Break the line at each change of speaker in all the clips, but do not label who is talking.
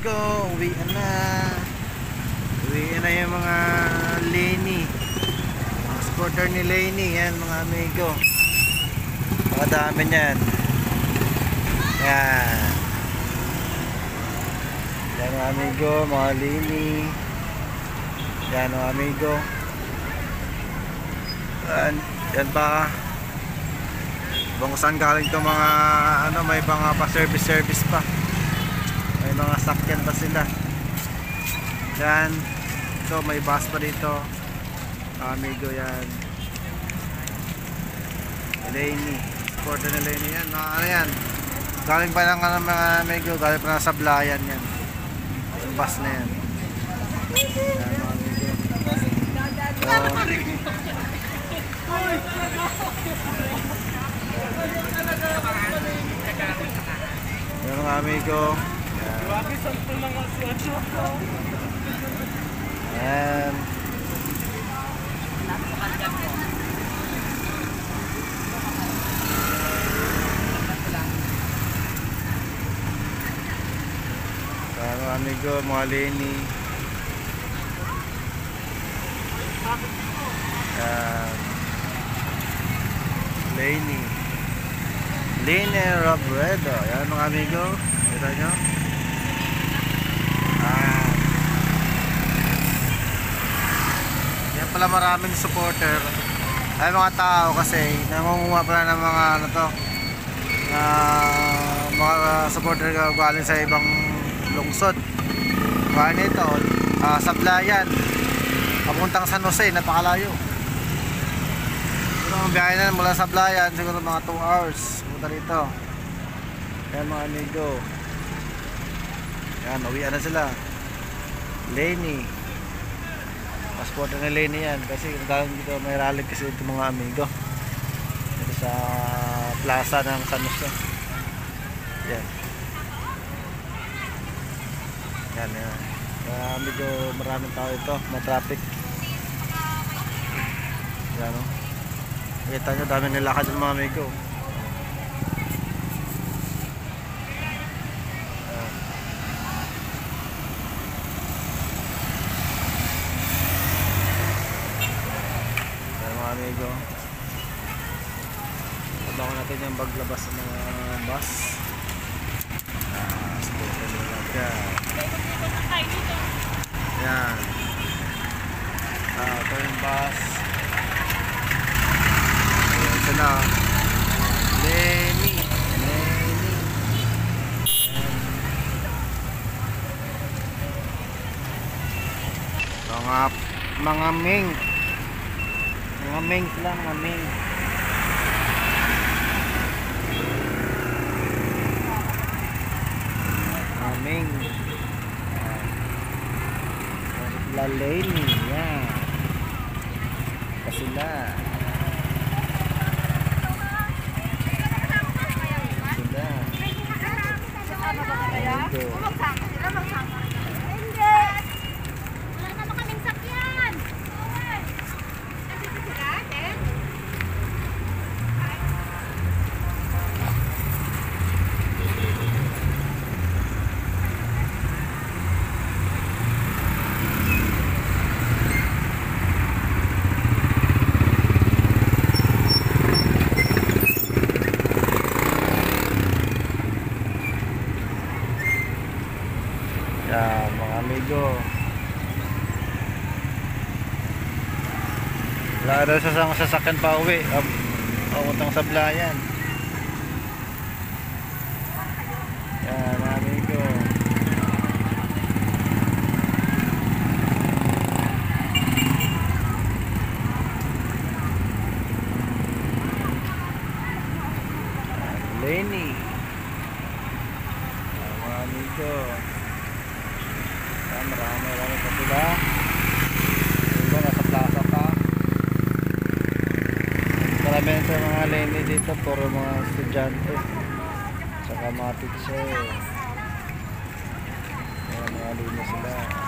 amigo, uwi na. Uwi na yung mga Lenny. Mga supporter ni Lenny, yan mga amigo. Makadami niyan. Yan. Yan mga amigo, mga Lenny. Yan mga amigo. Yan, yan pa. Kung saan galing itong mga ano, may mga pa-service service pa. Mga sakyan pa sila. Yan. Ito, may bus pa dito. Amigo yan. Elaine. Supporter na Elaine yan. Mga ano yan. Galing pa ng mga amigo. Galing pa ng sablayan yan. Yung bus na yan. Yan mga amigo. So, yan mga amigo. Ayan. Mga amigo, mga Lenny. Ayan. Lenny. Lenny Robredo. Ayan mga amigo. Kita nyo? Ayan. Yan pala maraming supporter. Ay mga tao kasi nangunguha pala ng mga ano to na mga supporter galing sa ibang lungsod. Kaya nito, uh, Sablayan. Papuntang San Jose, napakalayo. Pero ang biyahe na mula Sablayan, siguro mga 2 hours. Punta rito. Yan mga amigo. Yan, uwian na sila. Lenny. Passport na Lenny yan. Kasi galing dito may rally kasi ito mga amigo. Dito sa plaza ng San Jose. Yan. Yan, yan. Kaya medyo maraming tao ito. May traffic. Yan o. Kita nyo, dami nilakad yung mga amigo. Yan. Yan mga amigo. Yung paglabas ng mga bus. Ah, nila dyan. Yan. Ah, ito yung bus. Ayan, ito na. Lenny. Lenny. Mga, mga ming. Mga ming sila, mga ming. Ayan. La Lenny, yan. Pa sila. Sila. Ito.
Hindi. Wala naman kaming sakyan.
Yan, mga amigo. Daw sa sa sasakyan pa uwi. Ab- Papuntang sa Blayan. Yan, mga amigo. Lenny. Yan, mga amigo. Yan, marami, marami pa sila. Iba, nasa plaza pa. Marami Lenny dito, puro mga estudyante. Saka mga teacher. Mga lino sila.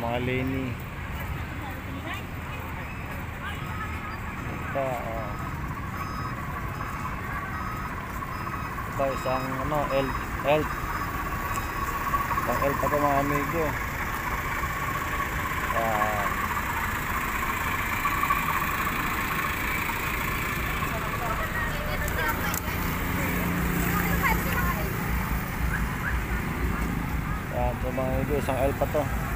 mga Lenny. Ito, oh. Ito, isang ano, elf, elf. Isang elf pa to mga amigo. Ah, yan, ito mga amigo, isang elf pa to.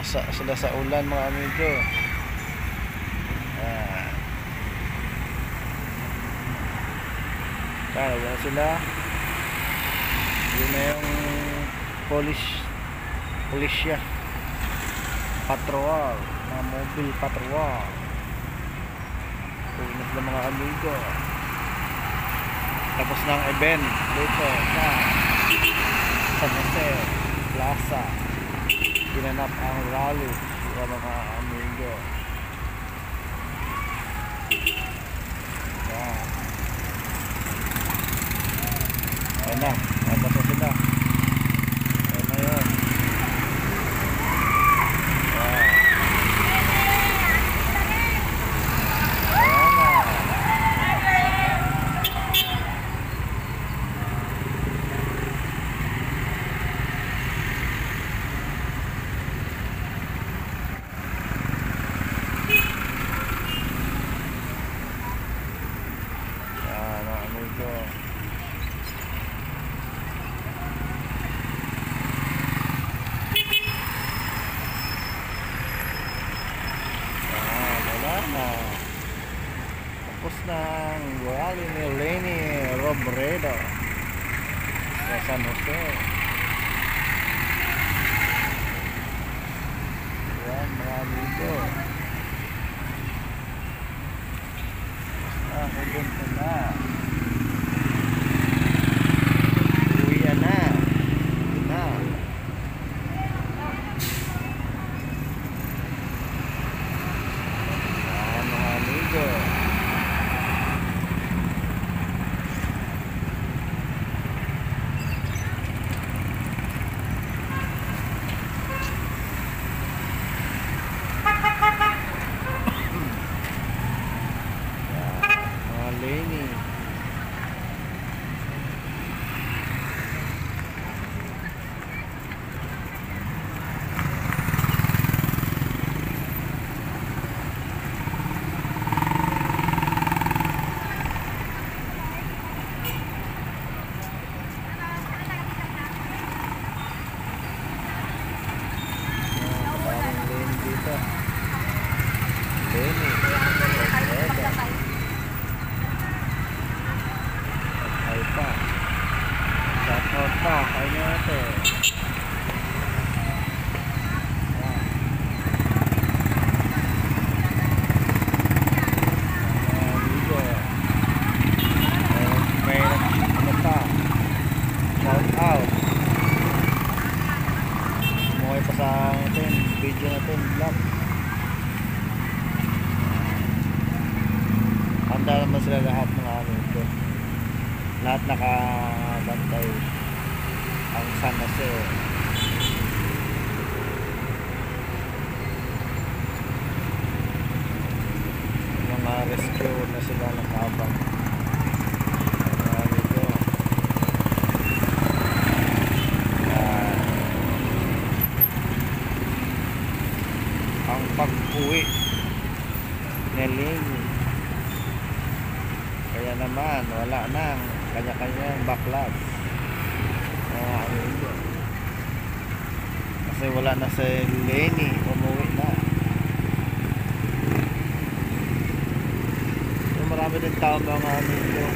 Basa sila sa ulan mga amigo. Ah. Kaya yan sila. Yun na yung polish pulisya. Patrol. Mga mobile patrol. Tulad sila mga amigo. Tapos na ang event dito sa San Jose Plaza ginanap ang rally sa mga amigo. Yan. Ayan na. Ayan na po sila. Ayan na yun. Yan. Ayan na. Yan mga amigo. Yan, wala na. Tapos na ang rally ni Lenny Robredo sa San Jose. Yan mga amigo. Ah, pupunta na. Uwi na. Uwi na. Yan mga amigo. Yan, mga Lenny. Yan, maraming Lenny dito. Lenny. Robredo. Ay pa. Shout out pa. Kaya nyo ito. Yan. Mga amigo. May, may ano pa. Shout out. Umuhay pa sa atin. Video natin. Vlog. Handa naman sila lahat mga amigo. Lahat nakabantay ang San Jose. Mga rescue na sila nakabang. Mga amigo. Yan. ang pag-uwi Lenny. Kaya naman, wala nang kanya-kanyang backlog. Mga. Kasi wala na si Lenny, umuwi na. So, marami din tao mga amigo.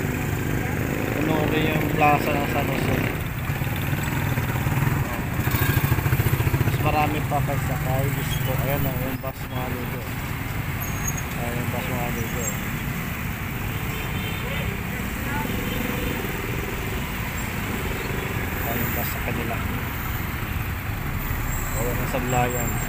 Puno rin yung plaza ng San Jose. Mas marami pa kaysa kay Gusto. Ayan na, yung bus mga amigo. Ayan yung bus mga amigo. Ayan yung bus sa kanila. O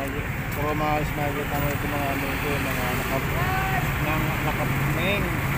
smagot. Baka mga smagot naman ito mga ano ito, mga nakap... Nang nakapmeng.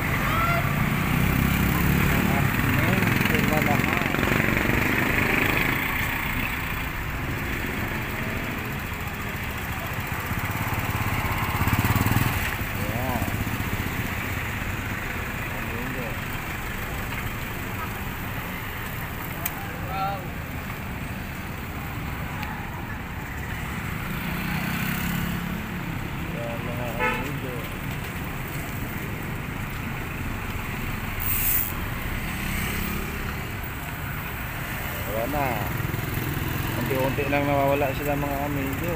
Unti-unti lang nawawala sila mga amigo.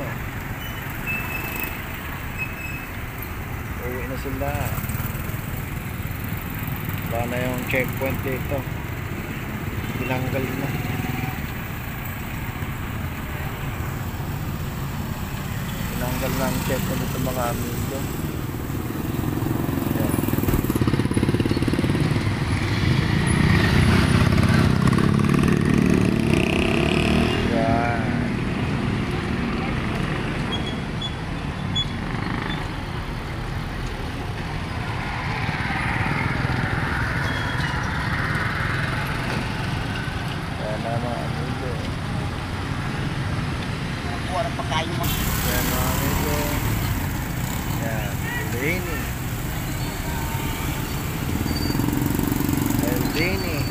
Uwi na sila. Wala na yung checkpoint dito. Tinanggal na. Tinanggal na ang checkpoint dito mga amigo. Ayan. Yan. Yan na mga amigo.
Kuha ng pagkain mo.
Yan mga amigo. Yan. Eldini. Eldini. Yan.